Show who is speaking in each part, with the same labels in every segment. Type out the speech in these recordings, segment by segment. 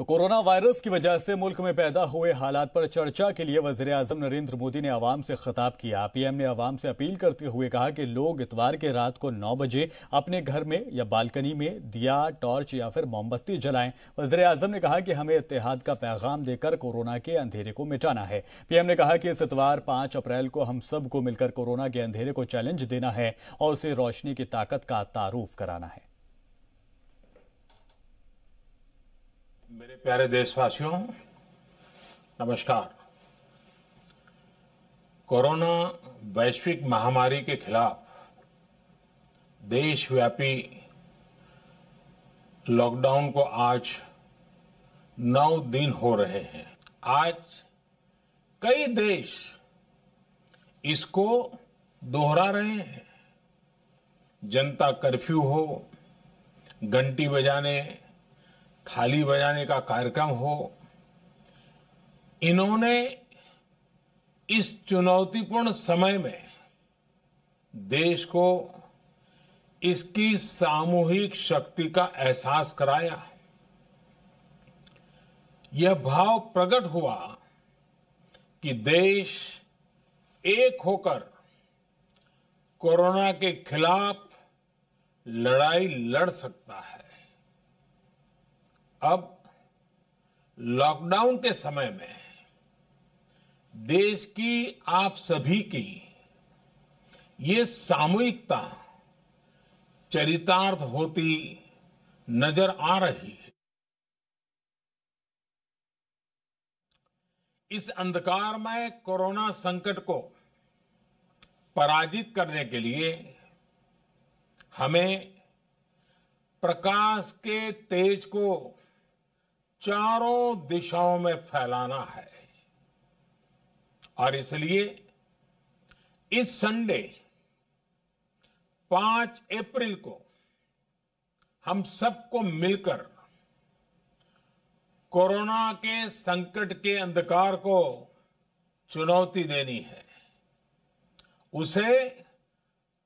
Speaker 1: तो corona virus की वजह से मुल्क में पैदा हुए हालात पर चर्चा के लिए वज़ीर आज़म नरेंद्र मोदी ने आवाम से खिताब किया। पीएम ने आवाम से अपील करते हुए कहा कि लोग इतवार के रात को 9 बजे अपने घर में या बालकनी में दिया, टॉर्च या फिर मोमबत्ती जलाएँ। वज़ीर आज़म ने कहा कि हमें इतिहाद का पैगाम देकर कोरोना के अंधेरे को मिटाना है। पीएम ने कहा कि इस इतवार पाँच अप्रैल को हम सबको मिलकर कोरोना के अंधेरे को चैलेंज देना है और उसे रोशनी की ताकत का तारुफ कराना है।
Speaker 2: मेरे प्यारे देशवासियों, नमस्कार। कोरोना वैश्विक महामारी के खिलाफ देशव्यापी लॉकडाउन को आज नौ दिन हो रहे हैं। आज कई देश इसको दोहरा रहे हैं। जनता कर्फ्यू हो, घंटी बजाने थाली बजाने का कार्यक्रम हो, इन्होंने इस चुनौतीपूर्ण समय में देश को इसकी सामूहिक शक्ति का एहसास कराया। यह भाव प्रकट हुआ कि देश एक होकर कोरोना के खिलाफ लड़ाई लड़ सकता है। अब लॉकडाउन के समय में देश की आप सभी की ये सामूहिकता चरितार्थ होती नज़र आ रही है। इस अंधकारमय कोरोना संकट को पराजित करने के लिए हमें प्रकाश के तेज को चारों दिशाओं में फैलाना है। और इसलिए इस संडे पाँच अप्रैल को हम सबको मिलकर कोरोना के संकट के अंधकार को चुनौती देनी है। उसे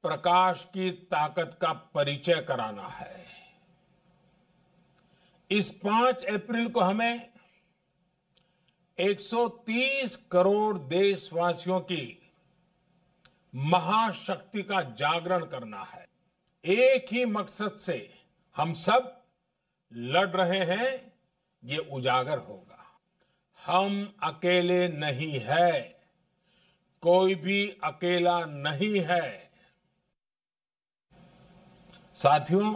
Speaker 2: प्रकाश की ताकत का परिचय कराना है। इस पाँच अप्रैल को हमें 130 करोड़ देशवासियों की महाशक्ति का जागरण करना है। एक ही मकसद से हम सब लड़ रहे हैं, ये उजागर होगा। हम अकेले नहीं है, कोई भी अकेला नहीं है। साथियों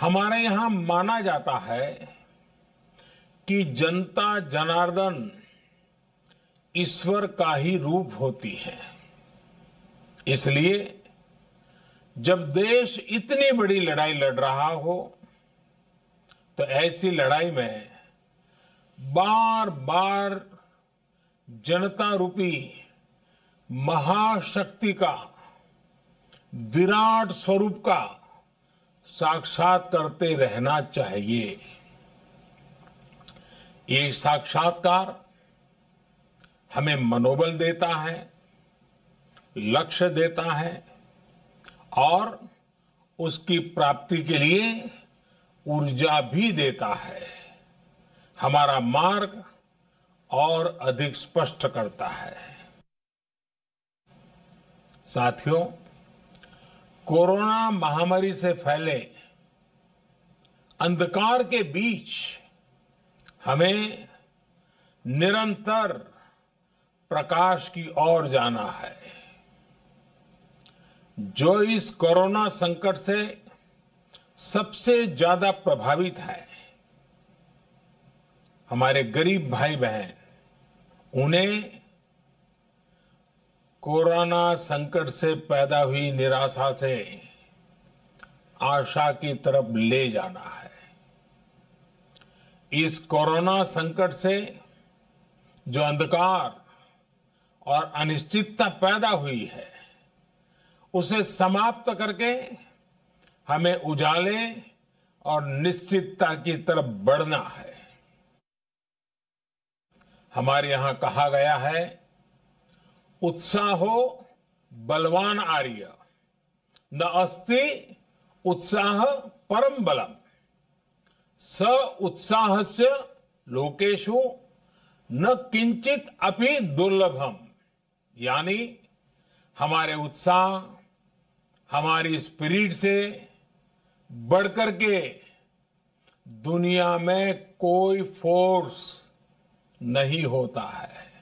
Speaker 2: हमारे यहाँ माना जाता है कि जनता जनार्दन ईश्वर का ही रूप होती है। इसलिए जब देश इतनी बड़ी लड़ाई लड़ रहा हो तो ऐसी लड़ाई में बार बार जनता रूपी महाशक्ति का, विराट स्वरूप का साक्षात करते रहना चाहिए। ये साक्षात्कार हमें मनोबल देता है, लक्ष्य देता है और उसकी प्राप्ति के लिए ऊर्जा भी देता है। हमारा मार्ग और अधिक स्पष्ट करता है। साथियों कोरोना महामारी से फैले, अंधकार के बीच हमें निरंतर प्रकाश की ओर जाना है। जो इस कोरोना संकट से सबसे ज़्यादा प्रभावित है, हमारे गरीब भाई बहन उन्हें कोरोना संकट से पैदा हुई निराशा से आशा की तरफ़ ले जाना है। इस कोरोना संकट से जो अंधकार और अनिश्चितता पैदा हुई है, उसे समाप्त करके हमें उजाले और निश्चितता की तरफ़ बढ़ना है। हमारे यहाँ कहा गया है उत्साहो बलवान आर्य। न अस्ति उत्साह परम बलम। स उत्साहस्य लोकेशु न किंचित अपि दुर्लभम। यानी हमारे उत्साह, हमारी स्पिरिट से बढ़कर के दुनिया में कोई फोर्स नहीं होता है।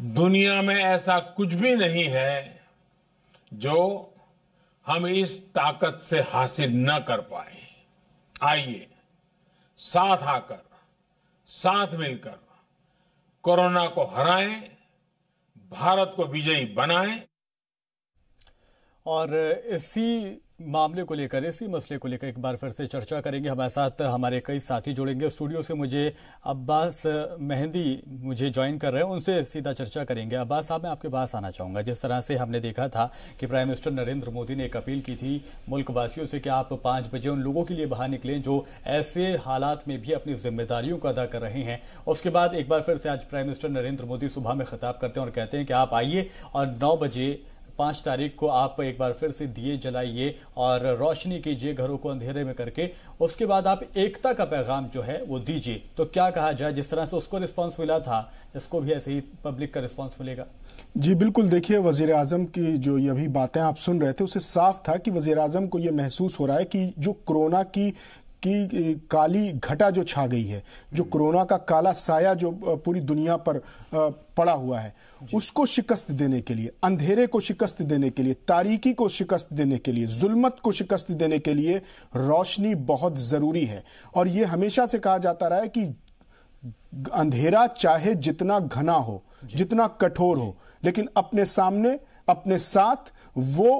Speaker 2: दुनिया में ऐसा कुछ भी नहीं है जो हम इस ताकत से हासिल न कर पाए। आइए, साथ आकर, साथ मिलकर कोरोना को हराएँ, भारत को विजयी बनाएँ।
Speaker 1: और इसी मामले को लेकर, इसी मसले को लेकर एक बार फिर से चर्चा करेंगे। हमारे साथ हमारे कई साथी जुड़ेंगे। स्टूडियो से मुझे अब्बास मेहंदी मुझे ज्वाइन कर रहे हैं, उनसे सीधा चर्चा करेंगे। अब्बास साहब, मैं आपके पास आना चाहूँगा। जिस तरह से हमने देखा था कि प्राइम मिनिस्टर नरेंद्र मोदी ने एक अपील की थी मुल्क वासियों से कि आप पाँच बजे उन लोगों के लिए बाहर निकलें जो ऐसे हालात में भी अपनी जिम्मेदारियों को अदा कर रहे हैं। उसके बाद एक बार फिर से आज प्राइम मिनिस्टर नरेंद्र मोदी सुबह में खिताब करते हैं और कहते हैं कि आप आइए और नौ बजे पाँच तारीख को आप एक बार फिर से दिए जलाइए और रोशनी कीजिए घरों को अंधेरे में करके। उसके बाद आप एकता का पैगाम जो है वो दीजिए। तो क्या कहा जाए, जिस तरह से उसको रिस्पांस मिला था, इसको भी ऐसे ही पब्लिक का रिस्पांस मिलेगा।
Speaker 3: जी, बिल्कुल। देखिए वज़ीर आज़म की जो ये अभी बातें आप सुन रहे थे, उसे साफ़ था कि वज़ीर आज़म को ये महसूस हो रहा है कि जो कोरोना की की काली घटा जो छा गई है जो कोरोना का काला साया जो पूरी दुनिया पर पड़ा हुआ है उसको शिकस्त देने के लिए अंधेरे को शिकस्त देने के लिए तारीकी को शिकस्त देने के लिए जुल्मत को शिकस्त देने के लिए रोशनी बहुत ज़रूरी है। और ये हमेशा से कहा जाता रहा है कि अंधेरा चाहे जितना घना हो जितना कठोर हो लेकिन अपने सामने अपने साथ वो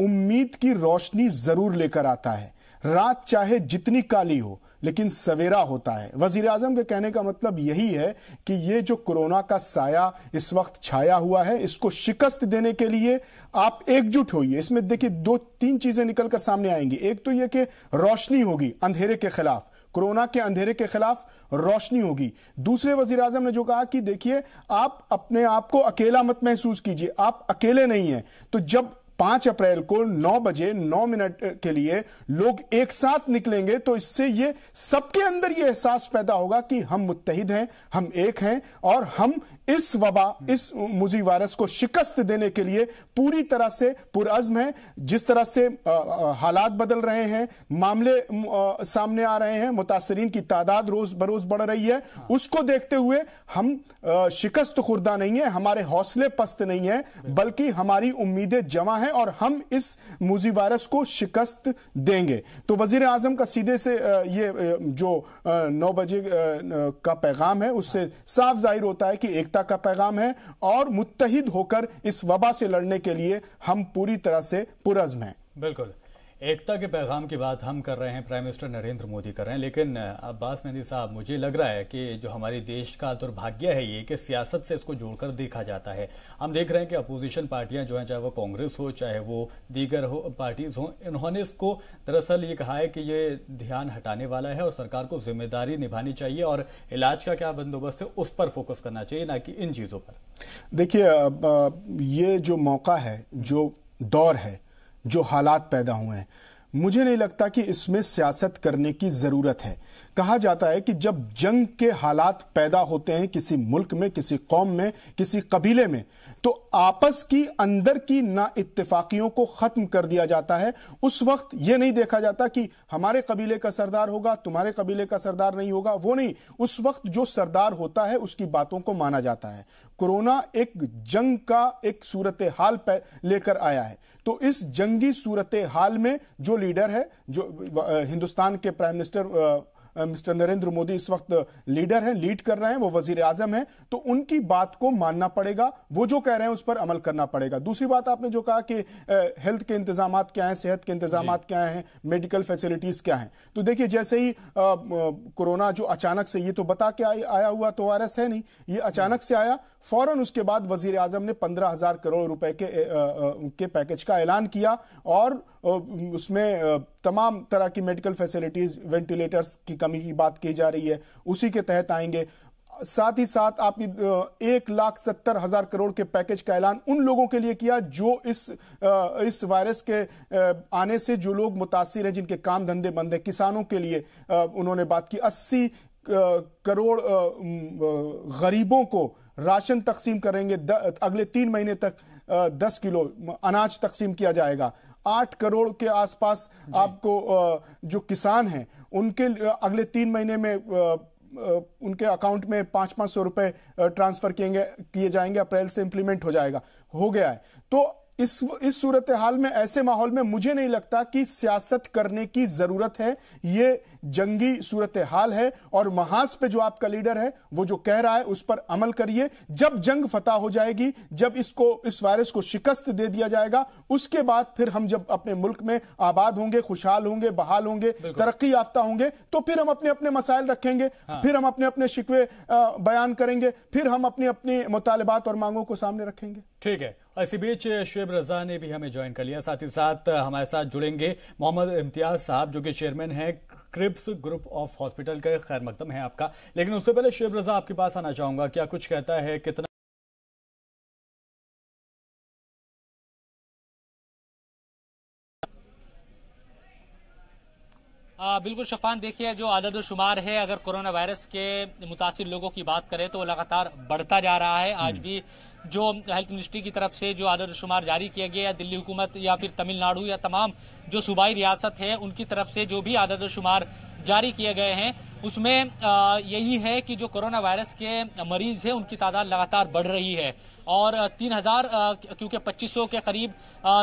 Speaker 3: उम्मीद की रोशनी ज़रूर लेकर आता है। रात चाहे जितनी काली हो, लेकिन सवेरा होता है। वज़ीर आज़म के कहने का मतलब यही है कि ये जो कोरोना का साया इस वक्त छाया हुआ है, इसको शिकस्त देने के लिए आप एकजुट होइए। इसमें देखिए, दो, तीन चीज़ें निकलकर सामने आएँगी। एक तो यह कि रोशनी होगी अंधेरे के खिलाफ। कोरोना के अंधेरे के खिलाफ रोशनी होगी। दूसरे वज़ीर आज़म ने जो कहा कि देखिए, आप अपने आप को अकेला मत महसूस कीजिए। आप अकेले नहीं हैं। तो जब पाँच अप्रैल को नौ बजे, नौ मिनट के लिए लोग एक साथ निकलेंगे तो इससे ये सबके अंदर ये एहसास पैदा होगा कि हम मुतहिद हैं, हम एक हैं और हम इस वबा इस मुजी वायरस को शिकस्त देने के लिए पूरी तरह से पुरअज़म है। जिस तरह से हालात बदल रहे हैं मामले सामने आ रहे हैं मुतासरीन की तादाद रोज बरोज बढ़ रही है। उसको देखते हुए हम शिकस्त खुर्दा नहीं है हमारे हौसले पस्त नहीं है बल्कि हमारी उम्मीदें जमा है और हम इस मुजी वायरस को शिकस्त देंगे। तो वज़ीर आज़म का सीधे से ये जो नौ बजे का पैगाम है उससे साफ़ ज़ाहिर होता है कि एकता एकता का पैगाम है और मुतहिद होकर इस वबा से लड़ने के लिए हम पूरी तरह से पुरज़म हैं।
Speaker 1: बिल्कुल। एकता के पैगाम की बात हम कर रहे हैं प्राइम मिनिस्टर नरेंद्र मोदी कर रहे हैं, लेकिन अब्बास मेहंदी साहब, मुझे लग रहा है कि जो हमारे देश का दुर्भाग्य है ये कि सियासत से इसको जोड़कर देखा जाता है। हम देख रहे हैं कि अपोजिशन पार्टियाँ जो हैं, चाहे वो कांग्रेस हो, चाहे वो दीगर हो, पार्टीज़ हो, इन्होंने इसको दरअसल ये कहा है कि ये ध्यान हटाने वाला है और सरकार को ज़िम्मेदारी निभानी चाहिए और इलाज का क्या बंदोबस्त है, उस पर फोकस करना चाहिए, ना कि इन चीज़ों पर।
Speaker 3: देखिए ये जो मौका है, जो दौर है जो हालात पैदा हुए हैं। मुझे नहीं लगता कि इसमें सियासत करने की ज़रूरत है। कहा जाता है कि जब जंग के हालात पैदा होते हैं किसी मुल्क में, किसी कौम में, किसी कबीले में तो आपस की अंदर की ना इत्तेफाकियों को खत्म कर दिया जाता है। उस वक्त यह नहीं देखा जाता कि हमारे कबीले का सरदार होगा, तुम्हारे कबीले का सरदार नहीं होगा, वो नहीं। उस वक्त जो सरदार होता है, उसकी बातों को माना जाता है। कोरोना एक जंग का एक सूरत हाल लेकर आया है। तो इस जंगी सूरत हाल में जो लीडर है जो हिंदुस्तान के prime minister mister Narendra Modi इस वक्त लीडर हैं लीड कर रहे हैं वो वज़ीर आज़म है तो उनकी बात को मानना पड़ेगा वो जो कह रहे हैं उस पर अमल करना पड़ेगा। दूसरी बात आपने जो कहा कि हेल्थ के इंतज़ाम क्या हैं सेहत के इंतज़ाम क्या हैं मेडिकल फैसिलिटीज़ क्या हैं। तो देखिए जैसे ही कोरोना जो अचानक से ये तो बता के आया हुआ तो वायरस है नहीं ये अचानक से आया फ़ौरन उसके बाद वज़ीर आज़म ने पंद्रह हज़ार करोड़ रुपए के, के पैकेज का ऐलान किया और उसमें तमाम तरह की मेडिकल फैसिलिटीज़ वेंटिलेटर्स की कमी की बात की जा रही है, उसी के तहत आएँगे। साथ ही साथ आप एक लाख सत्तर हज़ार करोड़ के पैकेज का ऐलान उन लोगों के लिए किया जो इस इस वायरस के आने से जो लोग मुतासर हैं, जिनके काम धंधे बंद हैं, किसानों के लिए उन्होंने बात की। अस्सी करोड़ गरीबों को राशन तकसीम करेंगे अगले तीन महीने तक दस किलो अनाज तकसीम किया जाएगा। आठ करोड़ के आसपास आपको जो किसान हैं उनके अगले तीन महीने में उनके अकाउंट में पाँच पाँच सौ रुपए ट्रांसफ़र किएँगे किए जाएँगे अप्रैल से इंप्लीमेंट हो जाएगा। हो गया है। तो इस इस सूरत हाल में ऐसे माहौल में मुझे नहीं लगता कि सियासत करने की ज़रूरत है। ये जंगी सूरत हाल है और महाज पे जो आपका लीडर है वो जो कह रहा है उस पर अमल करिए। जब जंग फतह हो जाएगी जब इसको इस वायरस को शिकस्त दे दिया जाएगा उसके बाद फिर हम जब अपने मुल्क में आबाद होंगे खुशहाल होंगे बहाल होंगे तरक्की याफ्ता होंगे तो फिर हम अपने अपने मसाइल रखेंगे हाँ। फिर हम अपने अपने शिकवे बयान करेंगे फिर हम अपनी अपनी मुतालबात और मांगों को सामने रखेंगे।
Speaker 1: ठीक है। इसी बीच शुएब रजा ने भी हमें ज्वाइन कर लिया। साथ ही साथ हमारे साथ जुड़ेंगे मोहम्मद इम्तियाज़ साहब जो कि चेयरमैन हैं क्रिप्स ग्रुप ऑफ़ हॉस्पिटल का खैर मकदम है आपका। लेकिन उससे पहले शिव रजा आपके पास आना चाहूँगा। क्या कुछ कहता है? कितना
Speaker 4: आ, बिल्कुल शफान देखिए जो आदद शुमार है अगर कोरोना वायरस के मुतासर लोगों की बात करें तो वो लगातार बढ़ता जा रहा है आज हम्म। भी जो हेल्थ मिनिस्ट्री की तरफ़ से जो आदद शुमार जारी किया गया या दिल्ली हुकूमत या फिर तमिलनाडु या तमाम जो सूबाई रियासत है उनकी तरफ़ से जो भी आदद शुमार जारी किए गए हैं उसमें यही है कि जो कोरोना वायरस के मरीज़ हैं, उनकी तादाद लगातार बढ़ रही है। और तीन हज़ार क्योंकि पच्चीस सौ के करीब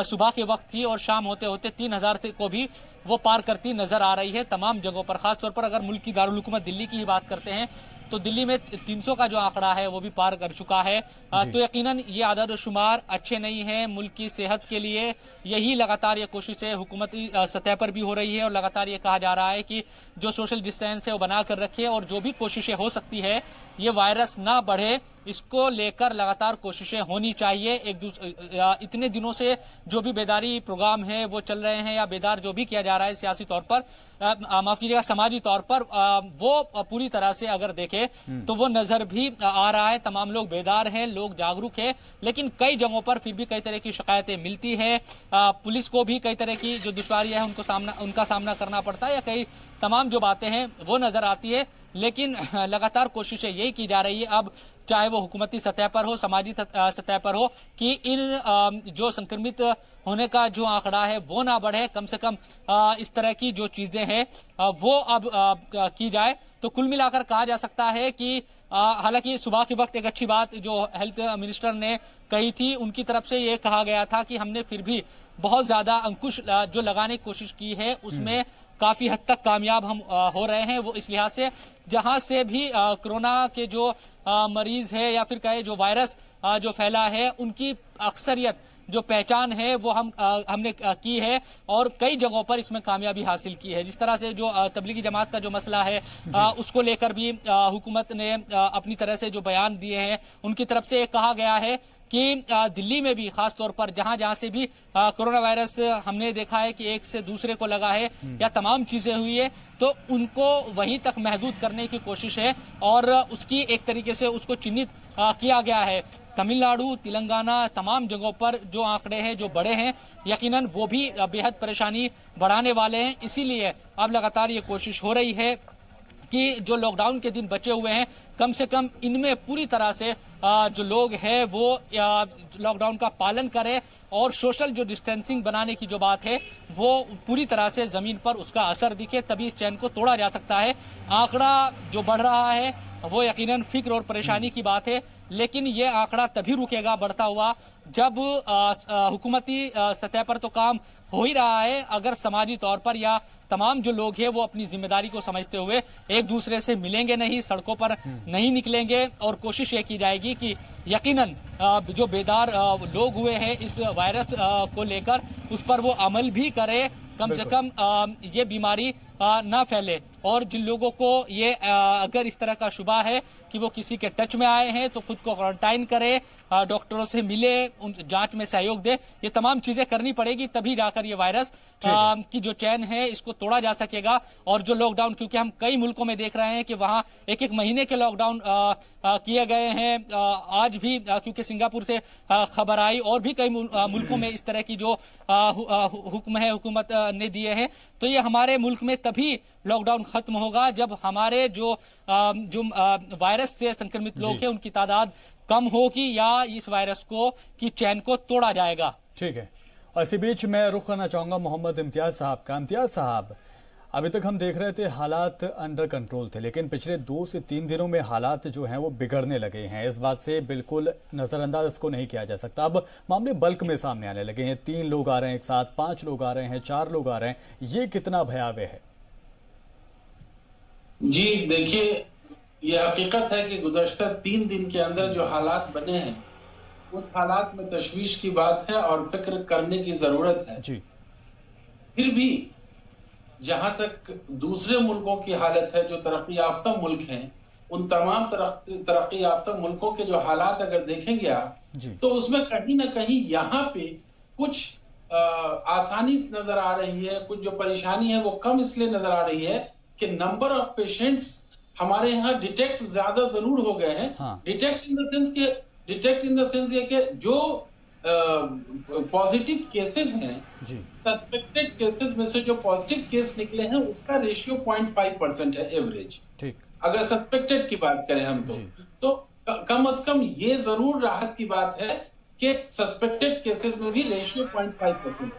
Speaker 4: सुबह के वक्त थी और शाम होते होते तीन हज़ार से को भी वो पार करती नज़र आ रही है तमाम जगहों पर। खासतौर पर अगर मुल्क की दारुलकूमत दिल्ली की ही बात करते हैं तो दिल्ली में 300 का जो आंकड़ा है वो भी पार कर चुका है। तो यकीनन ये आदद शुमार अच्छे नहीं है मुल्क की सेहत के लिए। यही लगातार ये कोशिशें हुकूमती सतह पर भी हो रही है और लगातार ये कहा जा रहा है कि जो सोशल डिस्टेंस है वो बना कर रखे और जो भी कोशिशें हो सकती है ये वायरस ना बढ़े। इसको लेकर लगातार कोशिशें होनी चाहिए। एक दूसरे इतने दिनों से जो भी बेदारी प्रोग्राम है वो चल रहे हैं या बेदार जो भी किया जा रहा है सियासी तौर पर माफ़ कीजिएगा समाजी तौर पर आ, वो पूरी तरह से अगर देखे हम्म। तो वो नज़र भी आ रहा है। तमाम लोग बेदार हैं लोग जागरूक है लेकिन कई जगहों पर फिर भी कई तरह की शिकायतें मिलती है। आ, पुलिस को भी कई तरह की जो दुश्वारियाँ है उनको सामना उनका सामना करना पड़ता है या कई तमाम जो बातें हैं, वो नज़र आती है, लेकिन लगातार कोशिशें यही की जा रही है। अब चाहे वो हुकूमती सतह पर हो, समाजी सतह पर हो, कि इन जो संक्रमित होने का जो आंकड़ा है, वो ना बढ़े। कम से कम इस तरह की जो चीज़ें हैं वो अब की जाए। तो कुल मिलाकर कहा जा सकता है कि हालाँकि सुबह के वक्त एक अच्छी बात जो हेल्थ मिनिस्टर ने कही थी, उनकी तरफ़ से ये कहा गया था कि हमने फिर भी बहुत ज़्यादा अंकुश जो लगाने की कोशिश की है, उसमें काफ़ी हद तक कामयाब हम हो रहे हैं वो इस लिहाज से जहाँ से भी कोरोना के जो मरीज़ है या फिर कहे जो वायरस जो फैला है उनकी अक्सरियत जो पहचान है वो हम आ, हमने आ, की है और कई जगहों पर इसमें कामयाबी हासिल की है। जिस तरह से जो तबलीगी जमात का जो मसला है आ, उसको लेकर भी हुकूमत ने अपनी तरह से जो बयान दिए हैं उनकी तरफ़ से कहा गया है कि दिल्ली में भी खास तौर पर जहाँ जहाँ से भी कोरोना वायरस हमने देखा है कि एक से दूसरे को लगा है हम्म। या तमाम चीज़ें हुई है तो उनको वहीं तक महदूद करने की कोशिश है और उसकी एक तरीके से उसको चिन्हित किया गया है तमिलनाडु तेलंगाना तमाम जगहों पर जो आंकड़े हैं जो बड़े हैं यकीनन वो भी बेहद परेशानी बढ़ाने वाले हैं इसीलिए अब लगातार ये कोशिश हो रही है कि जो लॉकडाउन के दिन बचे हुए हैं, कम से कम इनमें पूरी तरह से जो लोग हैं, वो लॉकडाउन का पालन करें और सोशल जो डिस्टेंसिंग बनाने की जो बात है, वो पूरी तरह से ज़मीन पर उसका असर दिखे, तभी इस चैन को तोड़ा जा सकता है। आंकड़ा जो बढ़ रहा है, वो यकीनन फ़िक्र और परेशानी की बात है, लेकिन ये आंकड़ा तभी रुकेगा, बढ़ता हुआ, जब हुकूमती सतह पर तो काम हो ही रहा है अगर समाजी तौर पर या तमाम जो लोग हैं वो अपनी ज़िम्मेदारी को समझते हुए एक दूसरे से मिलेंगे नहीं सड़कों पर नहीं निकलेंगे और कोशिश ये की जाएगी कि यकीनन जो बेदार लोग हुए हैं इस वायरस को लेकर उस पर वो अमल भी करे कम से कम ये बीमारी ना फैले। और जिन लोगों को ये अगर इस तरह का शुबा है कि वो किसी के टच में आए हैं तो खुद को क्वारंटाइन करे डॉक्टरों से मिले उन जाँच में सहयोग दे। ये तमाम चीज़ें करनी पड़ेगी तभी जाकर ये वायरस की जो चैन है इसको तोड़ा जा सकेगा। और जो लॉकडाउन क्योंकि हम कई मुल्कों में देख रहे हैं कि वहाँ एक एक महीने के लॉकडाउन किए गए हैं। आज भी क्योंकि सिंगापुर से खबर आई और भी कई मुल्कों में इस तरह की जो हुक्म है हुकूमत ने दिए हैं। तो ये हमारे मुल्क में तभी लॉकडाउन खत्म होगा जब हमारे जो जो वायरस से संक्रमित लोग हैं उनकी तादाद कम होगी या इस वायरस को की चैन को तोड़ा जाएगा।
Speaker 1: ठीक है। और इसी बीच मैं रुख करना चाहूँगा मोहम्मद इम्तियाज़ साहब का। इम्तियाज़ साहब अभी तक हम देख रहे थे हालात अंडर कंट्रोल थे लेकिन पिछले दो से तीन दिनों में हालात जो हैं वो बिगड़ने लगे हैं। इस बात से बिल्कुल नजरअंदाज इसको नहीं किया जा सकता। अब मामले बल्क में सामने आने लगे हैं। तीन लोग आ रहे हैं एक साथ पाँच लोग आ रहे हैं चार लोग आ रहे हैं। ये कितना भयावह है।
Speaker 5: जी देखिए ये हकीकत है कि गुजशत तीन दिन के अंदर जो हालात बने हैं उस हालात में तशवीश की बात है और फ़िक्र करने की ज़रूरत है।
Speaker 1: जी।
Speaker 5: फिर भी जहाँ तक दूसरे मुल्कों की हालत है जो तरक्की याफ्ता मुल्क हैं उन तमाम तरक्की याफ्ता मुल्कों के जो हालात अगर देखेंगे आप तो उसमें कहीं ना कहीं यहाँ पे कुछ आ, आसानी नज़र आ रही है कुछ जो परेशानी है वो कम इसलिए नज़र आ रही है कि नंबर ऑफ़ पेशेंट्स हमारे यहाँ डिटेक्ट ज़्यादा ज़रूर हो गए हैं। डिटेक्ट इन द सेंस के डिटेक्ट इन द सेंस ये कि जो पॉजिटिव केसेस हैं सस्पेक्टेड केसेस में से जो पॉजिटिव केस निकले हैं उसका रेशियो पॉइंट फाइव परसेंट है एवरेज
Speaker 1: ठीक।
Speaker 5: अगर सस्पेक्टेड की बात करें हम तो। तो कम अज कम ये ज़रूर राहत की बात है कि सस्पेक्टेड केसेस में भी रेशियो पॉइंट फाइव परसेंट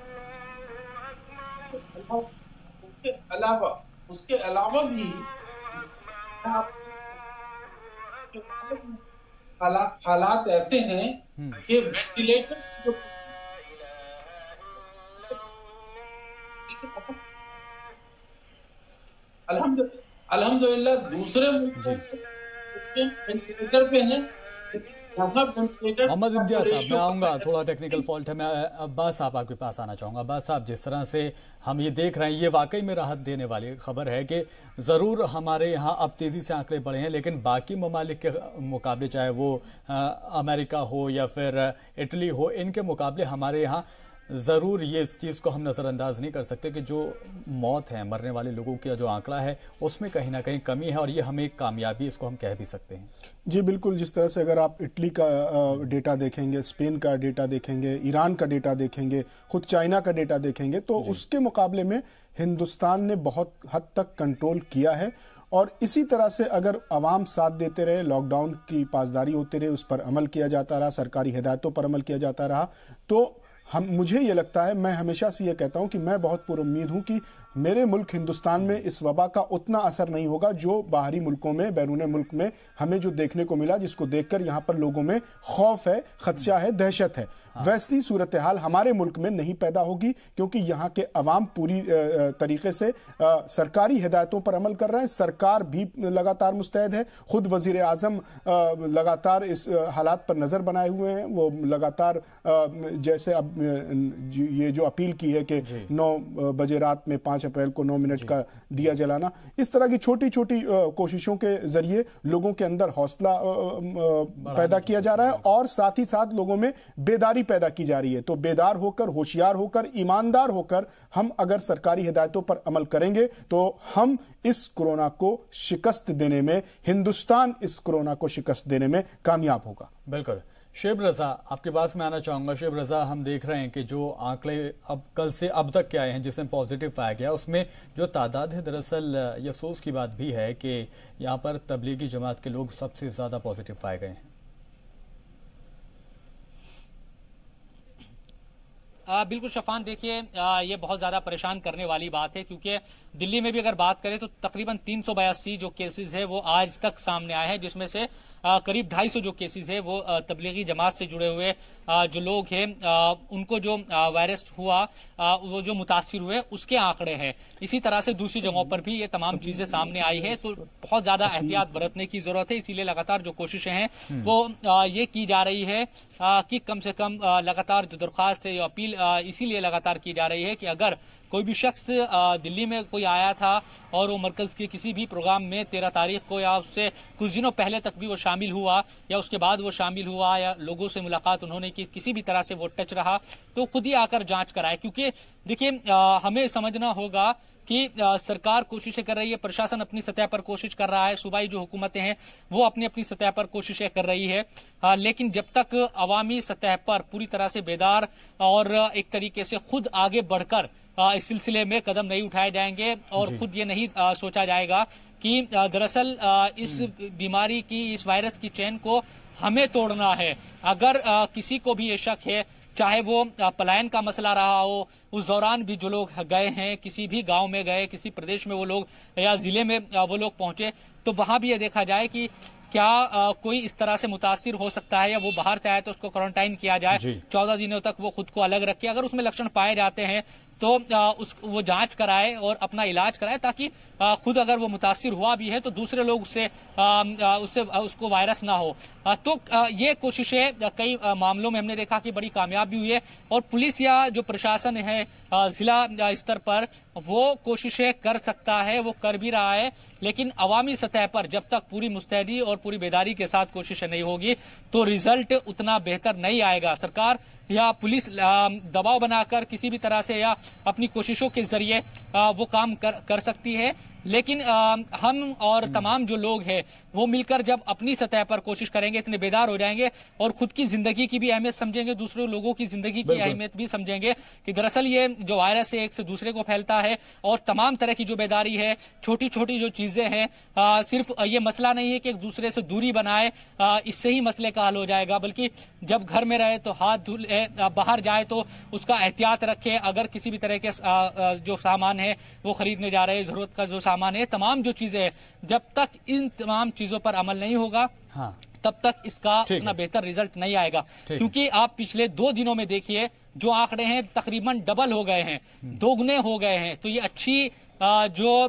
Speaker 5: उसके अलावा उसके अलावा भी हालात हालात ऐसे हैं हम्म। कि वेंटिलेटर जो अल्हम्दुलिल्लाह दूसरे वेंटिलेटर पे हैं
Speaker 1: मोहम्मद इम्तिया साहब मैं आऊँगा थोड़ा टेक्निकल फॉल्ट है मैं अब्बास साहब आपके पास आना चाहूँगा। अब्बास साहब जिस तरह से हम ये देख रहे हैं ये वाकई में राहत देने वाली खबर है कि ज़रूर हमारे यहाँ अब तेज़ी से आंकड़े बढ़े हैं लेकिन बाकी ममालिक के मुकाबले चाहे वो अमेरिका हो या फिर इटली हो इनके मुकाबले हमारे यहाँ ज़रूर ये इस चीज़ को हम नज़रअंदाज नहीं कर सकते कि जो मौत है मरने वाले लोगों का जो आंकड़ा है उसमें कहीं ना कहीं कमी है और ये हमें कामयाबी इसको हम कह भी सकते हैं।
Speaker 3: जी बिल्कुल जिस तरह से अगर आप इटली का डेटा देखेंगे स्पेन का डेटा देखेंगे ईरान का डेटा देखेंगे खुद चाइना का डेटा देखेंगे तो उसके मुकाबले में हिंदुस्तान ने बहुत हद तक कंट्रोल किया है और इसी तरह से अगर आवाम साथ देते रहे लॉकडाउन की पासदारी होते रहे उस पर अमल किया जाता रहा सरकारी हिदायतों पर अमल किया जाता रहा तो हम, मुझे ये लगता है, मैं हमेशा से ये कहता हूँ कि मैं बहुत पुरुद हूँ कि मेरे मुल्क हिंदुस्तान में इस वबा का उतना असर नहीं होगा जो बाहरी मुल्कों में बैरून मुल्क में हमें जो देखने को मिला जिसको देखकर यहाँ पर लोगों में खौफ है खदशा है दहशत है। हाँ। वैसी सूरत हाल हमारे मुल्क में नहीं पैदा होगी क्योंकि यहाँ के अवाम पूरी तरीके से सरकारी हिदायतों पर अमल कर रहे हैं। सरकार भी लगातार मुस्तैद है। खुद वज़ीर आज़म लगातार इस हालात पर नज़र बनाए हुए हैं। वो लगातार जैसे अब ये जो अपील की है कि नौ बजे रात में पाँच अप्रैल को नौ मिनट का दिया जलाना। इस तरह की छोटी छोटी कोशिशों के ज़रिए लोगों के अंदर हौसला पैदा किया जा रहा है और साथ ही साथ लोगों में बेदारी पैदा की जा रही है। तो बेदार होकर होशियार होकर ईमानदार होकर हम अगर सरकारी हिदायतों पर अमल करेंगे तो हम इस कोरोना को शिकस्त देने में हिंदुस्तान इस कोरोना को शिकस्त देने में कामयाब होगा।
Speaker 1: बिल्कुल। शेब रजा आपके पास में आना चाहूँगा। शेब रजा हम देख रहे हैं कि जो आंकड़े अब कल से अब तक के आए हैं जिसमें पॉजिटिव पाया गया उसमें जो तादाद है दरअसल ये अफसोस की बात भी है कि यहाँ पर तबलीगी जमात के लोग सबसे ज़्यादा पॉजिटिव पाए गए हैं।
Speaker 4: बिल्कुल शफान देखिए ये बहुत ज़्यादा परेशान करने वाली बात है क्योंकि दिल्ली में भी अगर बात करें तो तकरीबन तीन सौ बयासी जो केसेस है वो आज तक सामने आए हैं जिसमें से आ, करीब 250 जो केसेस है वो तबलीगी जमात से जुड़े हुए जो लोग हैं उनको जो वायरस हुआ वो जो मुतासर हुए उसके आंकड़े हैं। इसी तरह से दूसरी जगहों पर भी ये तमाम चीज़ें सामने आई है तो बहुत ज़्यादा एहतियात बरतने की ज़रूरत है। इसीलिए लगातार जो कोशिशें हैं वो ये की जा रही है कि कम से कम लगातार जो दरख्वास्त है अपील इसीलिए लगातार की जा रही है कि अगर कोई भी शख्स दिल्ली में कोई आया था और वो मरकज के किसी भी प्रोग्राम में तेरह तारीख को या उससे कुछ दिनों पहले तक भी वो शामिल हुआ या उसके बाद वो शामिल हुआ या लोगों से मुलाकात उन्होंने की किसी भी तरह से वो टच रहा तो खुद ही आकर जाँच कराए। क्योंकि देखिए हमें समझना होगा कि सरकार कोशिशें कर रही है प्रशासन अपनी सतह पर कोशिश कर रहा है सूबाई जो हुकूमतें हैं वो अपनी अपनी सतह पर कोशिशें कर रही है। आ, लेकिन जब तक अवामी सतह पर पूरी तरह से बेदार और एक तरीके से खुद आगे बढ़कर इस सिलसिले में कदम नहीं उठाए जाएँगे और खुद ये नहीं सोचा जाएगा कि दरअसल इस। बीमारी की इस वायरस की चेन को हमें तोड़ना है। अगर किसी को भी ये शक है चाहे वो पलायन का मसला रहा हो उस दौरान भी जो लोग गए हैं किसी भी गाँव में गए किसी प्रदेश में वो लोग या ज़िले में वो लोग पहुँचे तो वहाँ भी ये देखा जाए कि क्या आ, कोई इस तरह से मुतासर हो सकता है या वो बाहर से आए तो उसको क्वारंटाइन किया जाए। चौदह दिनों तक वो खुद को अलग रखे। अगर उसमें लक्षण पाए जाते हैं तो उस, वो जाँच कराए और अपना इलाज कराए ताकि खुद अगर वो मुतासर हुआ भी है तो दूसरे लोग उससे उससे उसको वायरस ना हो। तो ये कोशिशें कई मामलों में हमने देखा कि बड़ी कामयाब भी हुई है और पुलिस या जो प्रशासन है जिला स्तर पर वो कोशिशें कर सकता है, वो कर भी रहा है, लेकिन अवामी सतह पर जब तक पूरी मुस्तैदी और पूरी बेदारी के साथ कोशिशें नहीं होगी तो रिज़ल्ट उतना बेहतर नहीं आएगा। सरकार या पुलिस दबाव बनाकर किसी भी तरह से या अपनी कोशिशों के ज़रिए वो काम कर कर सकती है। लेकिन आ, हम और हम्म। तमाम जो लोग हैं वो मिलकर जब अपनी सतह पर कोशिश करेंगे इतने बेदार हो जाएँगे और खुद की ज़िंदगी की भी अहमियत समझेंगे दूसरे लोगों की ज़िंदगी की अहमियत भी समझेंगे कि दरअसल ये जो वायरस है एक से दूसरे को फैलता है और तमाम तरह की जो बेदारी है छोटी छोटी जो चीज़ें हैं सिर्फ़ ये मसला नहीं है कि एक दूसरे से दूरी बनाए इससे ही मसले का हल हो जाएगा बल्कि जब घर में रहे तो हाथ धुले बाहर जाए तो उसका एहतियात रखे अगर किसी भी तरह के जो सामान है वो खरीदने जा रहे हैं ज़रूरत का जो सामान है तमाम जो चीज़ें हैं जब तक इन तमाम चीज़ों पर अमल नहीं होगा हाँ। तब तक इसका उतना बेहतर रिज़ल्ट नहीं आएगा। क्योंकि आप पिछले दो दिनों में देखिए जो आंकड़े हैं तकरीबन डबल हो गए हैं हम्म। दोगुने हो गए हैं। तो ये अच्छी जो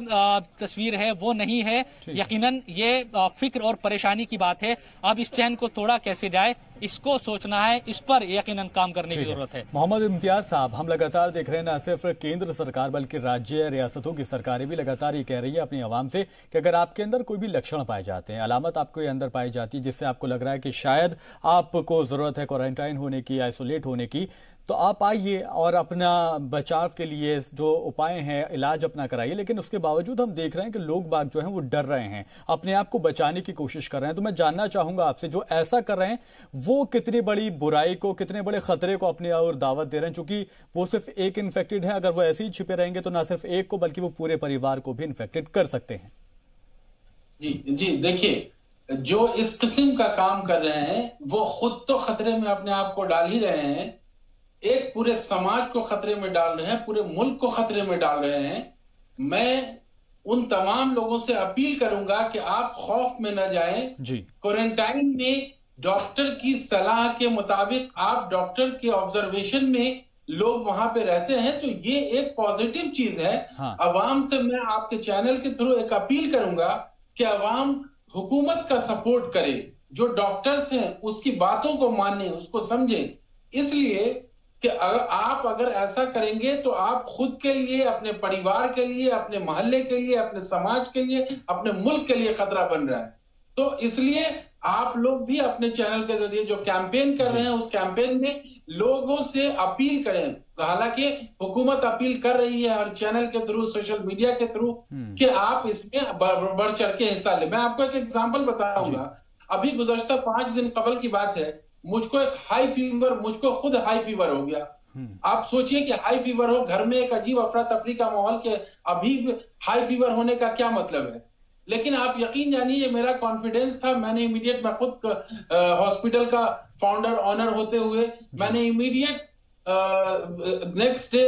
Speaker 4: तस्वीर है वो नहीं है। यकीनन ये फ़िक्र और परेशानी की बात है। अब इस चैन को तोड़ा कैसे जाए इसको सोचना है। इस पर यकीनन काम करने की ज़रूरत है।
Speaker 1: मोहम्मद इम्तियाज़ साहब हम लगातार देख रहे हैं न सिर्फ़ केंद्र सरकार बल्कि राज्य रियासतों की सरकारें भी लगातार ये कह रही है अपनी आवाम से कि अगर आपके अंदर कोई भी लक्षण पाए जाते हैं अलामत आपको अंदर पाई जाती है जिससे आपको लग रहा है कि शायद आपको ज़रूरत है क्वारंटाइन होने की आइसोलेट होने की तो आप आइए और अपना बचाव के लिए जो उपाय हैं, इलाज अपना कराइए, लेकिन उसके बावजूद हम देख रहे हैं कि लोग बाग जो हैं वो डर रहे हैं, अपने आप को बचाने की कोशिश कर रहे हैं। तो मैं जानना चाहूँगा आपसे, जो ऐसा कर रहे हैं, वो कितनी बड़ी बुराई को, कितने बड़े खतरे को अपने और दावत दे रहे हैं, चूँकि वो सिर्फ़ एक इन्फेक्टेड है, अगर वो ऐसे ही छिपे रहेंगे तो ना सिर्फ़ एक को, बल्कि वो पूरे परिवार को भी इन्फेक्टेड कर सकते हैं।
Speaker 5: जी जी, देखिए, जो इस किस्म का काम कर रहे हैं, वो खुद तो खतरे में अपने आप को डाल ही रहे हैं एक पूरे समाज को खतरे में डाल रहे हैं पूरे मुल्क को खतरे में डाल रहे हैं। मैं उन तमाम लोगों से अपील करूँगा कि आप खौफ में न जाएँ। जी। क्वारंटाइन में डॉक्टर की सलाह के मुताबिक आप डॉक्टर के ऑब्जर्वेशन में लोग वहाँ पे रहते हैं तो ये एक पॉजिटिव चीज़ है। हाँ। अवाम से मैं आपके चैनल के थ्रू एक अपील करूँगा कि अवाम हुकूमत का सपोर्ट करे। जो डॉक्टर्स हैं उसकी बातों को माने उसको समझे। इसलिए कि अगर आप अगर ऐसा करेंगे तो आप खुद के लिए अपने परिवार के लिए अपने मोहल्ले के लिए अपने समाज के लिए अपने मुल्क के लिए खतरा बन रहा है। तो इसलिए आप लोग भी अपने चैनल के ज़रिए जो कैंपेन कर रहे हैं उस कैंपेन में लोगों से अपील करें। हालाँकि हुकूमत अपील कर रही है हर चैनल के थ्रू सोशल मीडिया के थ्रू हम्म। कि आप इसमें बढ़ चढ़ के हिस्सा लें। मैं आपको एक एग्ज़ाम्पल बताऊँगा। अभी गुजश्ता पाँच दिन कबल की बात है। मुझको एक हाई फीवर मुझको खुद हाई फीवर हो गया। हम्म। आप सोचिए कि हाई फीवर हो घर में एक अजीब अफरा तफरी का माहौल के अभी हाई फीवर होने का क्या मतलब है? लेकिन आप यकीन जानिए मेरा कॉन्फिडेंस था मैंने इमीडिएट मैं खुद हॉस्पिटल का फाउंडर ऑनर होते हुए मैंने इमीडिएट नेक्स्ट डे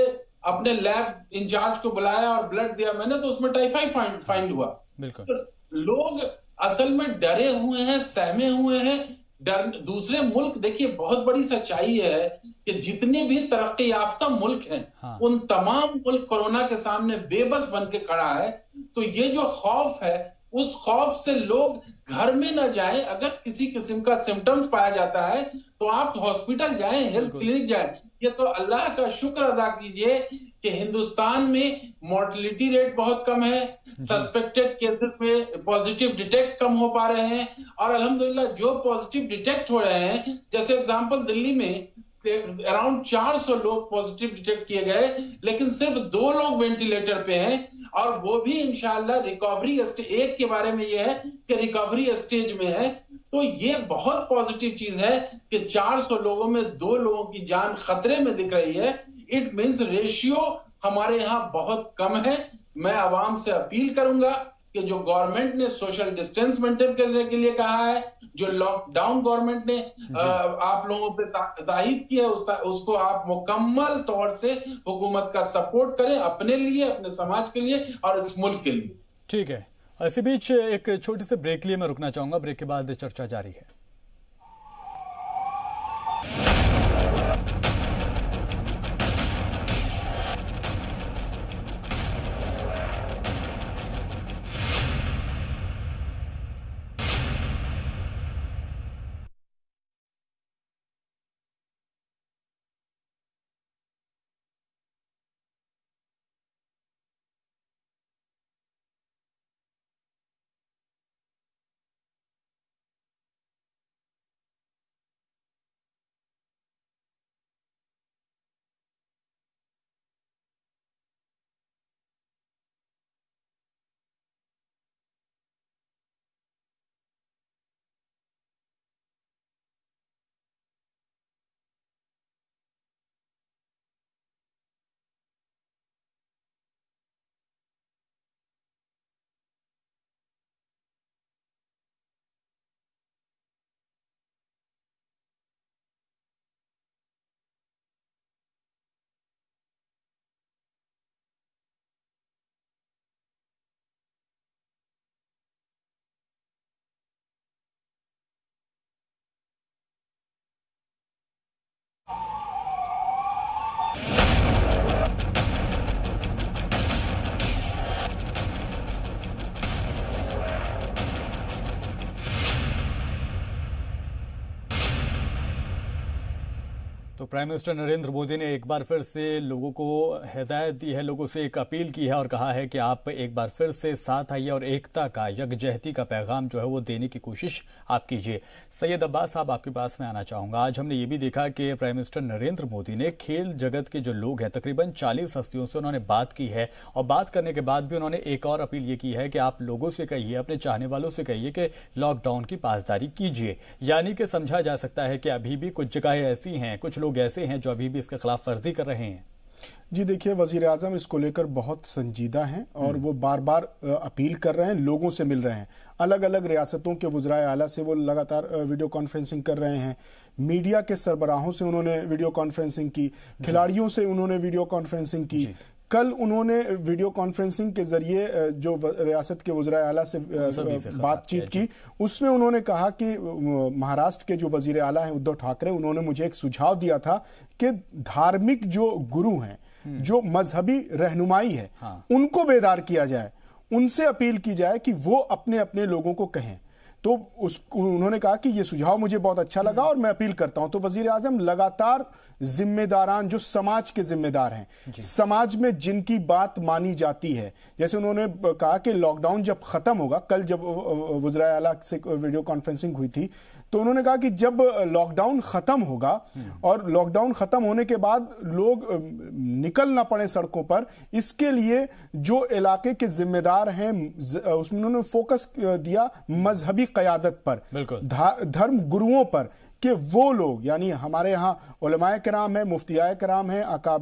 Speaker 5: अपने लैब इंचार्ज को बुलाया और ब्लड दिया। मैंने तो उसमें टाइफाइड फाइंड फाइंड हुआ। बिल्कुल। तो लोग असल में डरे हुए हैं सहमे हुए हैं डर दूसरे मुल्क देखिए बहुत बड़ी सच्चाई है कि जितने भी तरक्की याफ्ता मुल्क हैं हाँ। उन तमाम मुल्क कोरोना के सामने बेबस बन के खड़ा है। तो ये जो खौफ है उस खौफ से लोग घर में ना जाए। अगर किसी किस्म का सिम्टम्स पाया जाता है तो आप हॉस्पिटल जाए हेल्थ क्लिनिक जाए। ये तो अल्लाह का शुक्र अदा कीजिए कि हिंदुस्तान में मोर्टिलिटी रेट बहुत कम है सस्पेक्टेड केसेस में पॉजिटिव डिटेक्ट कम हो पा रहे हैं और अल्हम्दुलिल्लाह जो पॉजिटिव डिटेक्ट हो रहे हैं जैसे एग्जांपल दिल्ली में अराउंड 400 लोग पॉजिटिव डिटेक्ट किए गए लेकिन सिर्फ़ दो लोग वेंटिलेटर पे हैं और वो भी इनशाला रिकवरी स्टेज एक के बारे में ये है कि रिकवरी स्टेज में है। तो ये बहुत पॉजिटिव चीज़ है कि 400 लोगों में दो लोगों की जान खतरे में दिख रही है इट मीन्स रेशियो हमारे यहाँ बहुत कम है। मैं आवाम से अपील करूँगा कि जो गवर्नमेंट ने सोशल डिस्टेंस मेंटेन करने के लिए कहा है जो लॉकडाउन गवर्नमेंट ने आ, आप लोगों पे तायद किया उस, उसको आप मुकम्मल तौर से हुकूमत का सपोर्ट करें अपने लिए अपने समाज के लिए और इस मुल्क के लिए।
Speaker 1: ठीक है। इसी बीच एक छोटे से ब्रेक लिए मैं रुकना चाहूँगा। ब्रेक के बाद चर्चा जारी है। तो प्राइम मिनिस्टर नरेंद्र मोदी ने एक बार फिर से लोगों को हिदायत दी है, लोगों से एक अपील की है और कहा है कि आप एक बार फिर से साथ आइए और एकता का, यकजहती का पैगाम जो है वो देने की कोशिश आप कीजिए। सैयद अब्बास साहब आपके पास में आना चाहूँगा। आज हमने ये भी देखा कि प्राइम मिनिस्टर नरेंद्र मोदी ने खेल जगत के जो लोग हैं, तकरीबन चालीस हस्तियों से उन्होंने बात की है और बात करने के बाद भी उन्होंने एक और अपील ये की है कि आप लोगों से कहिए, अपने चाहने वालों से कहिए कि लॉकडाउन की पासदारी कीजिए। यानी कि समझा जा सकता है कि अभी भी कुछ जगहें ऐसी हैं, कुछ लोग ऐसे हैं जो अभी भी इसके खिलाफ वर्जी कर रहे हैं?
Speaker 3: जी देखिए वज़ीर आज़म इसको लेकर बहुत संजीदा हैं और वो बार बार अपील कर रहे हैं लोगों से मिल रहे हैं। अलग अलग रियासतों के वज्राय आला से वो लगातार वीडियो कॉन्फ्रेंसिंग कर रहे हैं। मीडिया के सरबराहों से उन्होंने वीडियो कॉन्फ्रेंसिंग की खिलाड़ियों से उन्होंने वीडियो कॉन्फ्रेंसिंग की। कल उन्होंने वीडियो कॉन्फ्रेंसिंग के ज़रिए जो रियासत के वजरा आला से बातचीत की उसमें उन्होंने कहा कि महाराष्ट्र के जो वज़ीर आला हैं उद्धव ठाकरे उन्होंने मुझे एक सुझाव दिया था कि धार्मिक जो गुरु हैं हम्म। जो मजहबी रहनुमाई है हाँ। उनको बेदार किया जाए उनसे अपील की जाए कि वो अपने अपने लोगों को कहें तो उस उन्होंने कहा कि ये सुझाव मुझे बहुत अच्छा लगा और मैं अपील करता हूँ। तो वज़ीर आज़म लगातार जिम्मेदारान जो समाज के जिम्मेदार हैं समाज में जिनकी बात मानी जाती है जैसे उन्होंने कहा कि लॉकडाउन जब खत्म होगा कल जब वजरा से वीडियो कॉन्फ्रेंसिंग हुई थी तो उन्होंने कहा कि जब लॉकडाउन खत्म होगा। और लॉकडाउन खत्म होने के बाद लोग निकल ना पड़े सड़कों पर इसके लिए जो इलाके के जिम्मेदार हैं उसमें उन्होंने फोकस दिया मजहबी कयादत पर धर्म गुरुओं पर कि वो लोग यानी हमारे यहाँ उलमाए कराम है मुफ्तिया कराम है अकाब